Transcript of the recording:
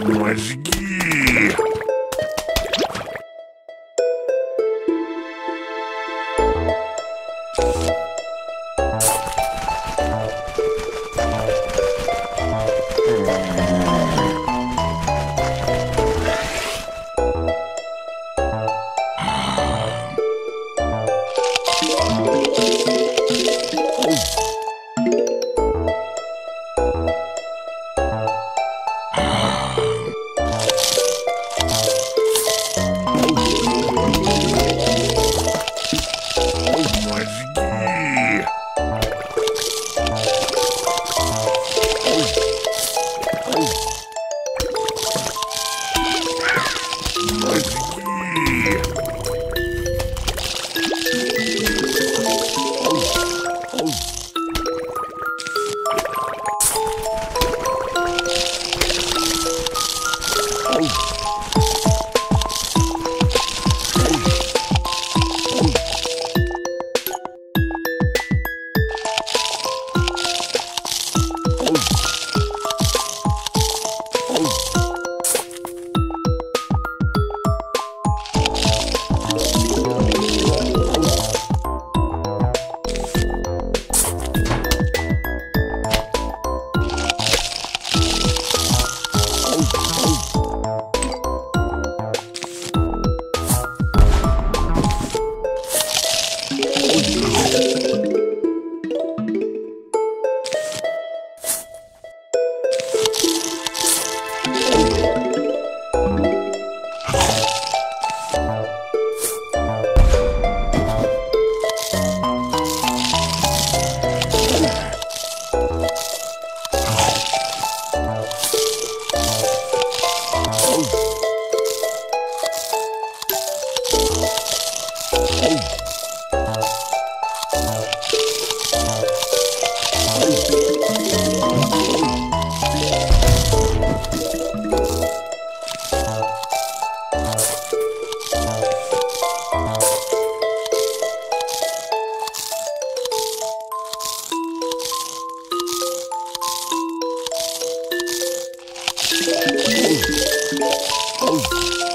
Мозги! Oh.